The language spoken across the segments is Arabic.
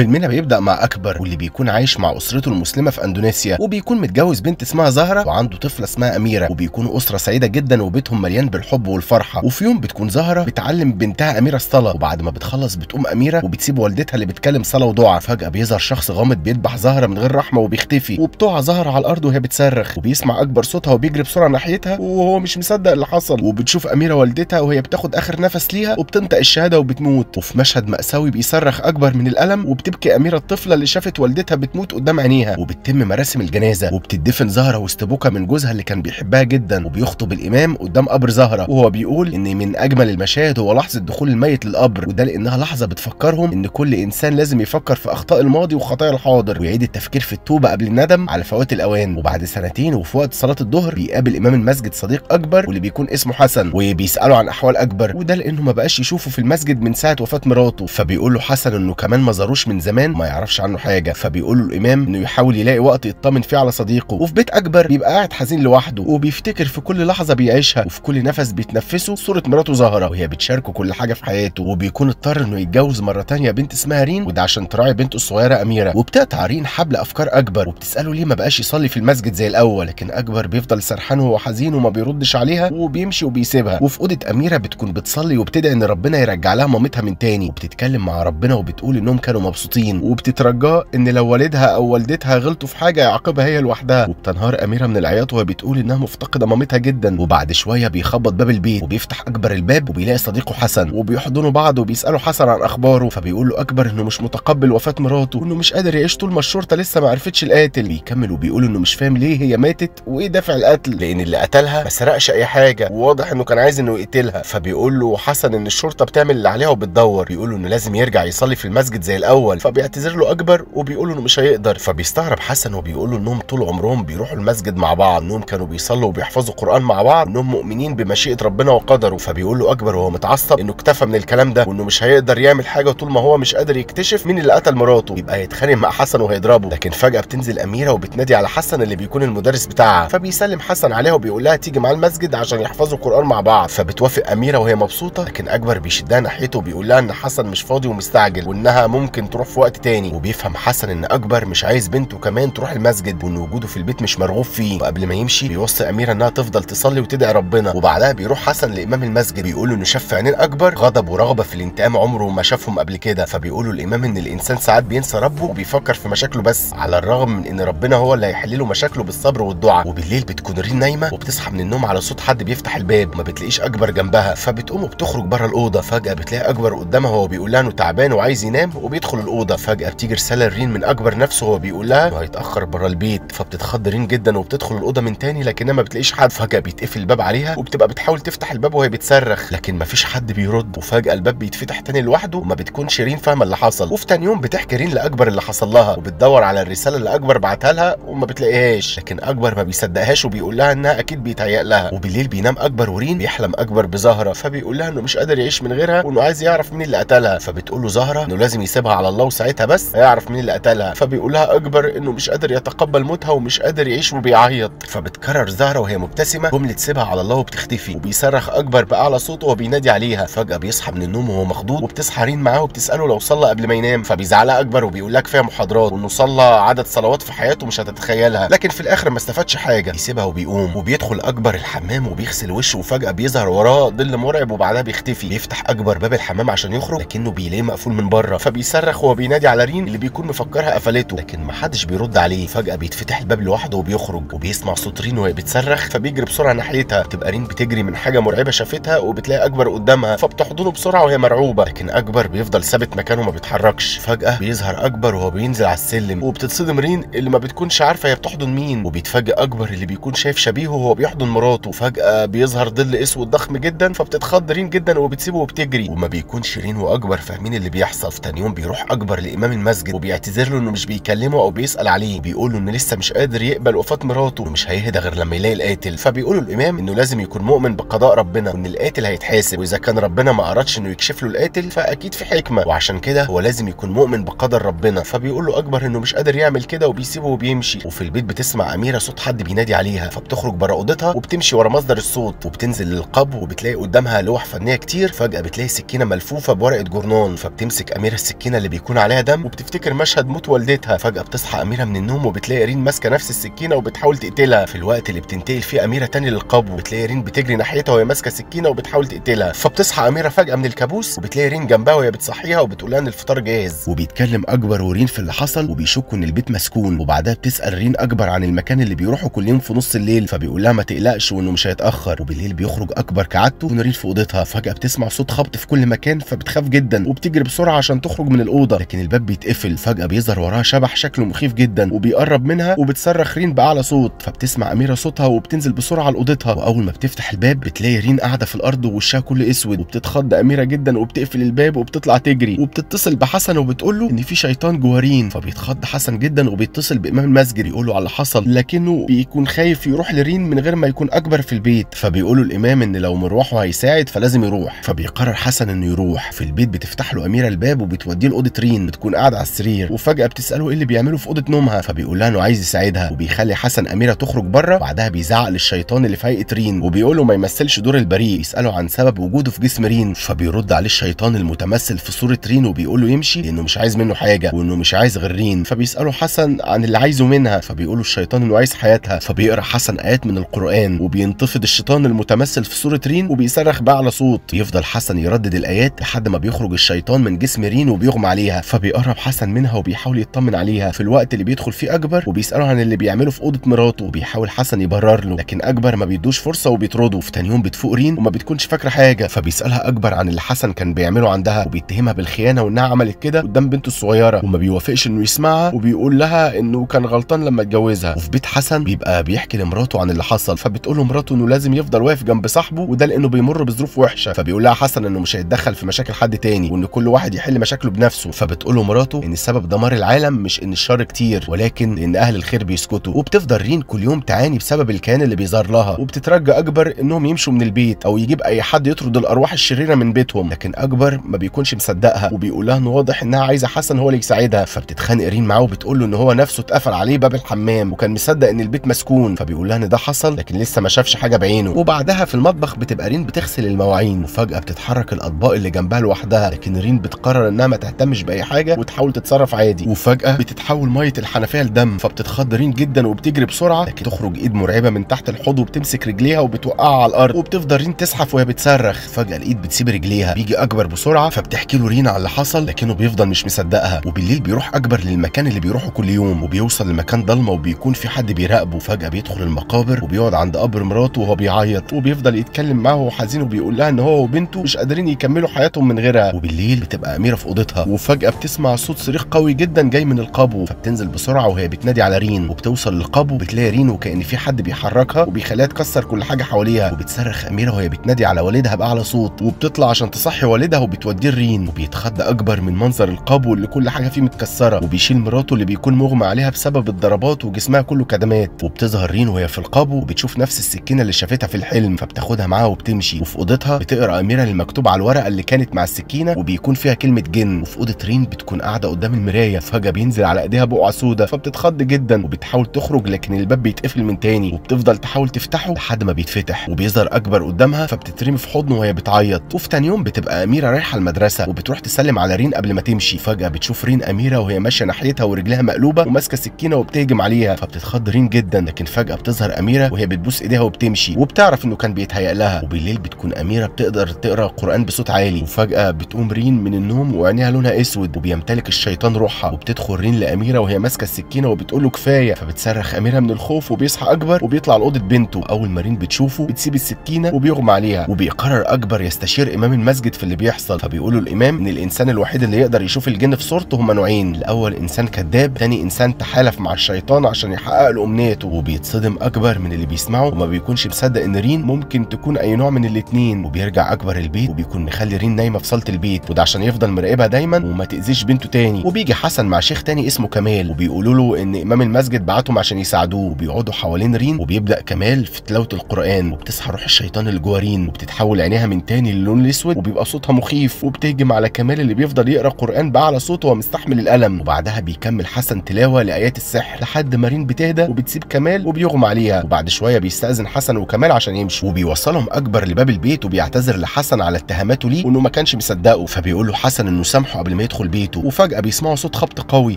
فيلمنا بيبدأ مع أكبر واللي بيكون عايش مع أسرته المسلمة في أندونيسيا وبيكون متجوز بنت اسمها زهرة وعنده طفلة اسمها أميرة وبيكونوا أسرة سعيدة جدا وبيتهم مليان بالحب والفرحة. وفي يوم بتكون زهرة بتعلم بنتها أميرة الصلاة وبعد ما بتخلص بتقوم أميرة وبتسيب والدتها اللي بتكلم صلاة ودعاء. فجأة بيظهر شخص غامض بيذبح زهرة من غير رحمة وبيختفي وبتقع زهرة على الأرض وهي بتصرخ وبيسمع أكبر صوتها وبيجري بسرعة ناحيتها وهو مش مصدق اللي حصل. وبتشوف أميرة والدتها وهي بتاخد آخر نفس ليها وبتنطق الشهادة وبتموت. وفي مشهد مأساوي بيصرخ أكبر من الألم وبتبكي أميرة الطفلة اللي شافت والدتها بتموت قدام عينيها وبتتم مراسم الجنازة وبتدفن زهرة وسط بوكا من جوزها اللي كان بيحبها جدا وبيخطب الإمام قدام قبر زهرة وهو بيقول إن من أجمل المشاهد هو لحظة دخول الميت للقبر وده لأنها لحظة بتفكرهم إن كل إنسان لازم يفكر في أخطاء الماضي وخطايا الحاضر ويعيد التفكير في التوبة قبل الندم على فوات الأوان وبعد سنتين وفي وقت صلاة الظهر بيقابل إمام المسجد صديق أكبر واللي بيكون اسمه حسن وبيسأله عن أحوال أكبر وده لأنه ما بقاش يشوفه في المسجد من ساعة وفاة مراته فبيقول له حسن إنه كمان ما زاروش من زمان ما يعرفش عنه حاجة فبيقول له الإمام إنه يحاول يلاقي وقت يطمن فيه على صديقه وفي بيت أكبر بيبقى قاعد حزين لوحده وبيفتكر في كل لحظة بيعيشها وفي كل نفس بيتنفسه صورة مراته زهره وهي بتشاركه كل حاجة في حياته وبيكون اضطر إنه يتجوز مرة تانية بنت اسمها رين وده عشان تراعي بنته الصغيرة أميرة وبتقطع رين حبل أفكار أكبر وبتسأله ليه ما بقاش يصلي في المسجد زي الأول لكن أكبر بيفضل سرحان وهو حزين وما بيردش عليها وبيمشي وبيسيبها وفي أوضة أميرة بتكون بتصلي وبتدعي إن ربنا يرجع لها مامتها من تاني وبتتكلم مع ربنا وبتقول إنهم كانوا مبسوطين وبتترجاه إن لو والدها أو والدتها غلطوا في حاجة يعاقبها هي لوحدها. وبتنهار أميرة من العياط وهي بتقول إنها مفتقدة مامتها جدا. وبعد شوية بيخبط باب البيت وبيفتح أكبر الباب وبيلاقي صديقه حسن. وبيحضنوا بعض وبيسألوا حسن عن أخباره. فبيقول له أكبر إنه مش متقبل وفاة مراته وإنه مش قادر يعيش طول ما الشرطة لسه ما عرفتش القاتل. بيكمل وبيقول إنه مش فاهم ليه هي ماتت وإيه دافع القتل. لأن اللي قتلها ما سرقش أي حاجة. وواضح إنه كان عايز إنه يقتلها. فبيقول له حسن إن الشرطة بتعمل اللي عليها وبتدور. بيقول إنه لازم يرجع يصلي في المسجد زي الأول. فبيعتذر له أكبر وبيقول له إنه مش هيقدر. فبيستغرب حسن وبيقول له إنهم طول عمرهم بيروحوا المسجد مع بعض إنهم كانوا بيصلوا وبيحفظوا قران مع بعض إنهم مؤمنين بمشيئة ربنا وقدره. فبيقول له أكبر وهو متعصب إنه اكتفى من الكلام ده وإنه مش هيقدر يعمل حاجة طول ما هو مش قادر يكتشف مين اللي قتل مراته. يبقى هيتخانق مع حسن وهيضربه. لكن فجأة بتنزل أميرة وبتنادي على حسن اللي بيكون المدرس بتاعها. فبيسلم حسن عليها وبيقول لها تيجي مع المسجد عشان يحفظوا القرآن مع بعض. فبتوافق أميرة وهي مبسوطة لكن أكبر بيشدها ناحيته وبيقول لها إن حسن مش فاضي ومستعجل وإنها ممكن تروح في وقت تاني. وبيفهم حسن إن أكبر مش عايز بنته كمان تروح المسجد وان وجوده في البيت مش مرغوب فيه. وقبل ما يمشي بيوصي أميرة إنها تفضل تصلي وتدعي ربنا. وبعدها بيروح حسن لإمام المسجد بيقول له إنه شاف عينين أكبر غضب ورغبة في الانتقام عمره ما شافهم قبل كده. فبيقول له الإمام إن الإنسان ساعات بينسى ربه وبيفكر في مشاكله بس على الرغم من إن ربنا هو اللي هيحل له مشاكله بالصبر والدعاء. وبالليل بتكون رين نايمة وبتصحى من النوم على صوت حد بيفتح الباب ما بتلاقيش أكبر جنبها. فبتقوم وبتخرج بره الأوضة. فجأة بتلاقي أكبر قدامها وهو بيقول لها إنه تعبان وعايز ينام وبيدخل الأوضة. فجأة بتيجي رسالة لرين من أكبر نفسه. وهو بيقول لها هيتأخر بره البيت فبتتخض رين جدا وبتدخل الأوضة من تاني لكنها ما بتلاقيش حد. فجأة بيتقفل الباب عليها وبتبقى بتحاول تفتح الباب وهي بتصرخ لكن ما فيش حد بيرد. وفجأة الباب بيتفتح تاني لوحده وما بتكونش رين فاهمة اللي حصل. وفي تاني يوم بتحكي رين لأكبر اللي حصل لها وبتدور على الرسالة اللي أكبر بعتها لها وما بتلاقيهاش. لكن أكبر ما بيصدقهاش وبيقول لها إنها أكيد بيتهيأ لها. وبالليل بينام أكبر ورين بيحلم أكبر بزهرة. فبيقول لها إنه مش قادر يعيش من غيرها وإنه عايز يعرف مين اللي قتلها. فبتقول له زهرة إنه لازم يسيبها على الله وساعتها بس هيعرف مين اللي قتلها. فبيقول لها أكبر إنه مش قادر يتقبل موتها ومش قادر يعيش وبيعيط. فبتكرر زهرة وهي مبتسمة جمله سيبها على الله وبتختفي. وبيصرخ أكبر بأعلى صوته وهو بينادي عليها. فجأة بيصحى من النوم وهو مخضوض وبتصحى رين معاه وبتسأله لو صلى قبل ما ينام. فبيزعلها أكبر وبيقول لها كفايه محاضرات. وإنه صلى عدد صلوات في حياته مش هتتخيلها. لكن في الآخر ما استفادش حاجة. بيسيبها وبيقوم. وبيدخل أكبر الحمام وبيغسل وشه. وفجأة بيظهر وراه ظل مرعب وبعدها بيختفي. بيفتح أكبر باب الحمام عشان يخرج لكنه بيلاقيه مقفول من بره. فبيصرخ وهو بينادي على رين اللي بيكون مفكرها قفلته لكن محدش بيرد عليه. فجأة بيتفتح الباب لوحده وبيخرج وبيسمع صوت رين وهي بتصرخ فبيجري بسرعة ناحيتها. تبقى رين بتجري من حاجة مرعبة شافتها وبتلاقي أكبر قدامها فبتحضنه بسرعة وهي مرعوبة. لكن أكبر بيفضل ثابت مكانه ما بيتحركش. فجأة بيظهر أكبر وهو بينزل على السلم وبتتصدم رين اللي ما بتكونش عارفة هي بتحضن مين. وبيتفاجئ أكبر اللي بيكون شايف شبيهه وهو بيحضن مراته. فجأة بيظهر ظل أسود ضخم جدا فبتتخض رين جدا وبتسيبه وبتجري. وما بيكونش رين وأكبر فاهمين اللي بيحصل. في تاني يوم بيروح أكبر لإمام المسجد وبيعتذر له إنه مش بيكلمه أو بيسأل عليه. بيقول له إنه لسه مش قادر يقبل وفاة مراته ومش هيهدى غير لما يلاقي القاتل. فبيقول له الإمام إنه لازم يكون مؤمن بقضاء ربنا وإن القاتل هيتحاسب وإذا كان ربنا ما أرادش إنه يكشف له القاتل فأكيد في حكمة. وعشان كده هو لازم يكون مؤمن بقدر ربنا. فبيقول له أكبر إنه مش قادر يعمل كده وبيسيبه وبيمشي. وفي البيت بتسمع أميرة صوت حد بينادي عليها فبتخرج بره أوضتها وبتمشي ورا مصدر الصوت وبتنزل للقبو وبتلاقي قدامها لوح فنية كتير. فجأة بتلاقي سكينة ملفوفة بورقة جورنان فبتمسك أميرة السكينة اللي بيكون بيكون عليها دم وبتفتكر مشهد موت والدتها. فجأة بتصحى أميرة من النوم وبتلاقي رين ماسكة نفس السكينة وبتحاول تقتلها. في الوقت اللي بتنتقل فيه أميرة تاني للقبو بتلاقي رين بتجري ناحيتها وهي ماسكة سكينه وبتحاول تقتلها. فبتصحى أميرة فجأة من الكابوس وبتلاقي رين جنبها وهي بتصحيها وبتقول إن الفطار جاهز. وبيتكلم أكبر ورين في اللي حصل وبيشكوا إن البيت مسكون. وبعدها بتسأل رين أكبر عن المكان اللي بيروحوا كل يوم في نص الليل. فبيقول لها ما تقلقش وإنه مش هيتأخر. وبالليل بيخرج أكبر كعادته ونورين في أوضتها. فجأة بتسمع صوت خبط في كل مكان فبتخاف جدا وبتجري بسرعة عشان تخرج من الأوضة. لكن الباب بيتقفل. فجأة بيظهر وراها شبح شكله مخيف جدا وبيقرب منها وبتصرخ رين بأعلى صوت. فبتسمع أميرة صوتها وبتنزل بسرعة لاوضتها وأول ما بتفتح الباب بتلاقي رين قاعدة في الأرض ووشها كله أسود. وبتتخض أميرة جدا وبتقفل الباب وبتطلع تجري. وبتتصل بحسن وبتقول له إن في شيطان جوه رين. فبيتخض حسن جدا وبيتصل بإمام المسجد يقول له على اللي حصل. لكنه بيكون خايف يروح لرين من غير ما يكون أكبر في البيت. فبيقولوا الإمام إن لو مروحه هيساعد فلازم يروح. فبيقرر حسن إنه يروح. في البيت بتفتح له أميرة الباب وبتوديه لأوضة رين بتكون قاعدة على السرير وفجأة بتسأله إيه اللي بيعمله في أوضة نومها فبيقول لها إنه عايز يساعدها وبيخلي حسن أميرة تخرج بره بعدها بيزعق للشيطان اللي في هيئة رين وبيقول له ما يمثلش دور البريء يسأله عن سبب وجوده في جسم رين فبيرد عليه الشيطان المتمثل في صورة رين وبيقول له يمشي لأنه مش عايز منه حاجة وإنه مش عايز غير رين فبيسأله حسن عن اللي عايزه منها فبيقول له الشيطان إنه عايز حياتها فبيقرأ حسن آيات من القرآن وبينتفض الشيطان المتمثل في صورة رين وبيصرخ بأعلى صوت يفضل حسن يردد الآيات لحد ما بيخرج الشيطان من جسم رين وبيغمى عليها. فبيقرب حسن منها وبيحاول يطمن عليها. في الوقت اللي بيدخل فيه أكبر وبيسأله عن اللي بيعمله في أوضة مراته وبيحاول حسن يبرر له. لكن أكبر ما بيدوش فرصة وبيطرده. في تاني يوم بتفوق رين وما بتكونش فاكرة حاجة. فبيسألها أكبر عن اللي حسن كان بيعمله عندها وبيتهمها بالخيانة وإنها عملت كده قدام بنته الصغيرة. وما بيوافقش إنه يسمعها وبيقول لها إنه كان غلطان لما اتجوزها. وفي بيت حسن بيبقى بيحكي لمراته عن اللي حصل. فبتقول له مراته إنه لازم يفضل واقف جنب صاحبه وده لأنه بيمر بظروف وحشة. فبيقول لها حسن إنه مش هيتدخل في مشاكل حد تاني وإن كل واحد يحل مشاكله بنفسه. فبتقول له مراته إن سبب دمار العالم مش إن الشر كتير ولكن إن أهل الخير بيسكتوا. وبتفضل رين كل يوم تعاني بسبب الكيان اللي بيظهر لها. وبتترجى أكبر إنهم يمشوا من البيت أو يجيب أي حد يطرد الأرواح الشريرة من بيتهم. لكن أكبر ما بيكونش مصدقها وبيقول لها انه واضح إنها عايزة حسن هو اللي يساعدها. فبتتخانق رين معاه وبتقول له إن هو نفسه اتقفل عليه باب الحمام وكان مصدق إن البيت مسكون. فبيقول لها إن ده حصل لكن لسه ما شافش حاجة بعينه. وبعدها في المطبخ بتبقى رين بتغسل المواعين. وفجأة بتتحرك الأطباق اللي جنبها لوحدها. لكن رين بتقرر إنها ما تهتمش بأي حاجة وتحاول تتصرف عادي. وفجأة بتتحول مية الحنفية لدم فبتتخض رين جدا وبتجري بسرعة لكن تخرج إيد مرعبة من تحت الحوض وبتمسك رجليها وبتوقعها على الأرض. وبتفضل رين تزحف وهي بتصرخ. فجأة الإيد بتسيب رجليها بيجي أكبر بسرعة فبتحكي له رين على اللي حصل لكنه بيفضل مش مصدقها. وبالليل بيروح أكبر للمكان اللي بيروحه كل يوم وبيوصل لمكان ضلمة وبيكون في حد بيراقبه. فجأة بيدخل المقابر وبيقعد عند قبر مراته وهو بيعيط وبيفضل يتكلم معاها وهو حزين وبيقول لها إن هو وبنته مش قادرين يكملوا حياتهم من غيرها. وبالليل بتبقى أميرة في أوضتها. وفجأة بتسمع صوت صريخ قوي جدا جاي من القبو. فبتنزل بسرعة وهي بتنادي على رين وبتوصل للقبو. بتلاقي رين وكان في حد بيحركها وبيخليها تكسر كل حاجة حواليها. وبتصرخ أميرة وهي بتنادي على والدها بأعلى صوت وبتطلع عشان تصحي والدها وبتوديه رين وبيتخض أكبر من منظر القبو اللي كل حاجة فيه متكسرة. وبيشيل مراته اللي بيكون مغمى عليها بسبب الضربات وجسمها كله كدمات. وبتظهر رين وهي في القبو وبتشوف نفس السكينة اللي شافتها في الحلم. فبتاخدها معاها وبتمشي. وفي أوضتها بتقرأ أميرة المكتوب على الورقة اللي كانت مع السكينة وبيكون فيها كلمة جن. وفي أوضة رين بتكون قاعدة قدام المراية فجأة بينزل على إيديها بقعة سودا فبتتخض جدا وبتحاول تخرج لكن الباب بيتقفل من تاني وبتفضل تحاول تفتحه لحد ما بيتفتح وبيظهر أكبر قدامها فبتترمي في حضنه وهي بتعيط. وفي تاني يوم بتبقى أميرة رايحة المدرسة وبتروح تسلم على رين قبل ما تمشي فجأة بتشوف رين أميرة وهي ماشية ناحيتها ورجلها مقلوبة وماسكة سكينة وبتهجم عليها فبتتخض رين جدا لكن فجأة بتظهر أميرة وهي بتبوس إيديها وبتمشي وبتعرف إنه كان بيتهيأ لها. وبالليل بتكون أميرة بتقدر تقرأ القرآن بصوت عالي وفجأة بتقوم رين من النوم وعينيها لونها أسود. وبيمتلك الشيطان روحها وبتدخل رين لأميرة وهي ماسكة السكينة وبتقول له كفاية. فبتصرخ أميرة من الخوف وبيصحى أكبر وبيطلع لأوضة بنته. أول ما رين بتشوفه بتسيب السكينة وبيغمى عليها وبيقرر أكبر يستشير إمام المسجد في اللي بيحصل. فبيقولوا الإمام إن الإنسان الوحيد اللي يقدر يشوف الجن في صورته هما نوعين. الأول إنسان كذاب تاني إنسان تحالف مع الشيطان عشان يحقق له أمنيته. وبيتصدم أكبر من اللي بيسمعه وما بيكونش مصدق إن رين ممكن تكون أي نوع من الاتنين. وبيرجع أكبر البيت وبيكون مخلي رين نايمة في صالة البيت. وده عشان يفضل مراقبها دايما وما تأذيش بنته تاني. وبيجي حسن مع شيخ تاني اسمه كمال وبيقولوا له إن إمام المسجد بعتهم عشان يساعدوه. وبيقعدوا حوالين رين وبيبدأ كمال في تلاوة القرآن. وبتصحى روح الشيطان اللي جوه رين وبتتحول عينيها من تاني للون الأسود وبيبقى صوتها مخيف. وبتهجم على كمال اللي بيفضل يقرأ قرآن بأعلى صوته ومستحمل الألم. وبعدها بيكمل حسن تلاوة لآيات السحر لحد ما رين بتهدى وبتسيب كمال وبيغمى عليها. وبعد شوية بيستأذن حسن وكمال عشان يمشوا وبيوصلهم أكبر لباب البيت وبيعتذر لحسن على اتهاماته ليه وإنه ما كانش مصدقه. فبيقول له حسن إنه سامحه قبل ما يدخل فبيدخل بيته وفجأة بيسمعوا صوت خبط قوي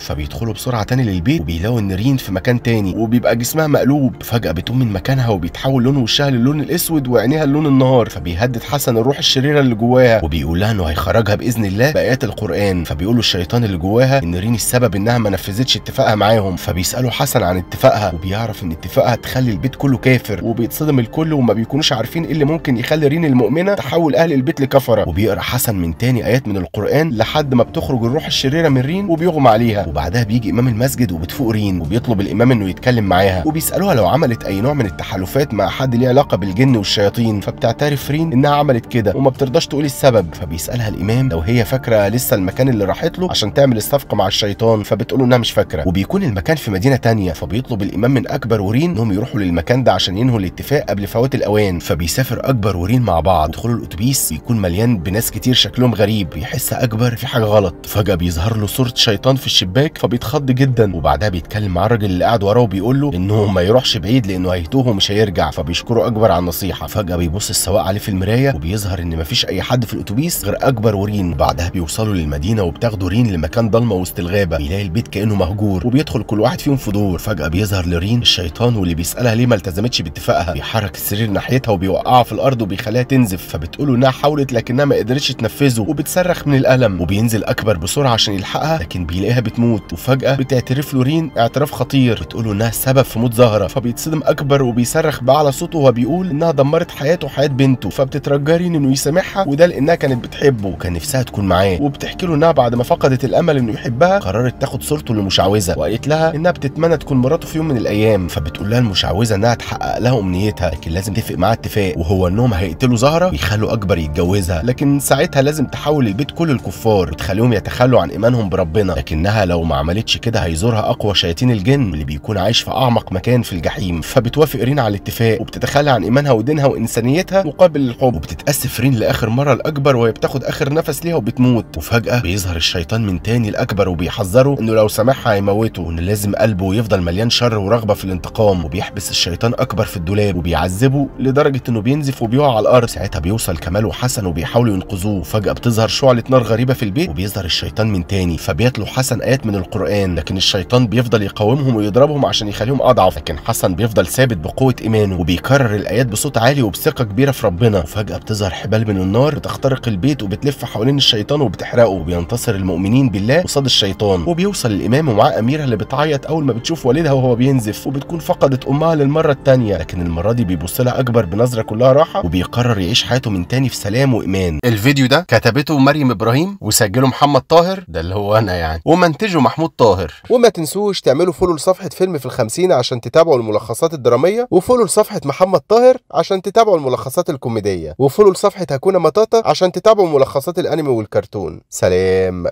فبيدخلوا بسرعة تاني للبيت وبيلاقوا إن رين في مكان تاني وبيبقى جسمها مقلوب. فجأة بتقوم من مكانها وبيتحول لون وشها للون الأسود وعينيها للون النهار. فبيهدد حسن الروح الشريرة اللي جواها وبيقول لها إنه هيخرجها بإذن الله بآيات القرآن. فبيقول الشيطان اللي جواها إن رين السبب إنها ما نفذتش اتفاقها معاهم. فبيسألوا حسن عن اتفاقها وبيعرف إن اتفاقها تخلي البيت كله كافر وبيتصدم الكل وما بيكونوش عارفين إيه اللي ممكن يخلي رين المؤمنة تحول أهل البيت لكفرة. وبيقرأ حسن من تاني آيات من القرآن لحد ما الروح الشريرة من رين وبيغمى عليها. وبعدها بيجي إمام المسجد وبتفوق رين وبيطلب الإمام إنه يتكلم معاها. وبيسألوها لو عملت أي نوع من التحالفات مع حد ليه علاقة بالجن والشياطين. فبتعترف رين إنها عملت كده وما بترضاش تقول السبب. فبيسألها الإمام لو هي فاكرة لسه المكان اللي راحت له عشان تعمل الصفقة مع الشيطان. فبتقول إنها مش فاكرة. وبيكون المكان في مدينة تانية فبيطلب الإمام من أكبر ورين إنهم يروحوا للمكان ده عشان ينهوا الاتفاق قبل فوات الأوان. فبيسافر أكبر ورين مع بعض. يدخلوا الأتوبيس بيكون مليان بناس كتير شكلهم غريب. بيحس أكبر في حاجة غلط. فجأة بيظهر له صورة شيطان في الشباك فبيتخض جدا. وبعدها بيتكلم مع الراجل اللي قاعد وراه وبيقول له انه ما يروحش بعيد لأنه هيتوه ومش هيرجع. فبيشكره أكبر على النصيحة. فجأة بيبص السواق عليه في المراية وبيظهر إن مفيش أي حد في الأتوبيس غير أكبر ورين. بعدها بيوصلوا للمدينة وبتاخدوا رين لمكان ضلمة وسط الغابة. بيلاقي البيت كأنه مهجور وبيدخل كل واحد فيهم في دور. فجأة بيظهر لرين الشيطان واللي بيسألها ليه ما التزمتش باتفاقها. بيحرك السرير ناحيتها وبيوقعها في الأرض وبيخليها تنزف. فبتقول إنها حاولت لكنها ما قدرتش تنفذه وبتصرخ من الألم. وبينزل أكبر بسرعة عشان يلحقها لكن بيلاقيها بتموت. وفجأة بتعترف له رين اعتراف خطير. بتقول إنها السبب في موت زهرة. فبيتصدم أكبر وبيصرخ بأعلى صوته وهو بيقول إنها دمرت حياته وحياة بنته. فبتترجى رين إنه يسامحها وده لأنها كانت بتحبه وكان نفسها تكون معاه. وبتحكي له إنها بعد ما فقدت الأمل إنه يحبها قررت تاخد صورته لمشعوذه وقالت لها إنها بتتمنى تكون مراته في يوم من الأيام. فبتقول لها المشعوذة إنها تحقق لها أمنيتها لكن لازم تتفق معاها اتفاق. وهو انهم هيقتلوا زهرة ويخلوا أكبر يتجوزها. لكن ساعتها لازم تحول البيت كل الكفار وتخليهم يتخلوا عن إيمانهم بربنا لكنها لو ما عملتش كده هيزورها أقوى شياطين الجن اللي بيكون عايش في أعمق مكان في الجحيم. فبتوافق رين على الاتفاق وبتتخلى عن إيمانها ودينها وإنسانيتها مقابل الحب. وبتتأسف رين لآخر مرة الأكبر وهي بتاخد آخر نفس ليها وبتموت. وفجأة بيظهر الشيطان من تاني الأكبر وبيحذره إنه لو سامحها هيموته وان لازم قلبه يفضل مليان شر ورغبة في الانتقام. وبيحبس الشيطان أكبر في الدولاب وبيعذبه لدرجة إنه بينزف وبيقع على الأرض. ساعتها بيوصل كمال وحسن وبيحاولوا ينقذوه. فجاه بتظهر شعلة نار غريبة في البيت وبيظهر الشيطان من تاني فبيتلو حسن آيات من القرآن لكن الشيطان بيفضل يقاومهم ويضربهم عشان يخليهم أضعف. لكن حسن بيفضل ثابت بقوة ايمانه وبيكرر الآيات بصوت عالي وبثقة كبيرة في ربنا. وفجأة بتظهر حبال من النار بتخترق البيت وبتلف حوالين الشيطان وبتحرقه. وبينتصر المؤمنين بالله قصاد الشيطان. وبيوصل الإمام ومعاه اميره اللي بتعيط أول ما بتشوف والدها وهو بينزف وبتكون فقدت أمها للمرة الثانية لكن المرة دي بيبص لها أكبر بنظرة كلها راحة وبيقرر يعيش حياته من تاني في سلام وإيمان. الفيديو ده كتبته مريم إبراهيم وسجله محمد طاهر. ده اللي هو أنا يعني. ومنتجه محمود طاهر. وما تنسوش تعملوا فولو لصفحة فيلم في الخمسين عشان تتابعوا الملخصات الدرامية وفولو لصفحة محمد طاهر عشان تتابعوا الملخصات الكوميدية وفولو لصفحة هكونا مطاطا عشان تتابعوا ملخصات الأنمي والكرتون. سلام.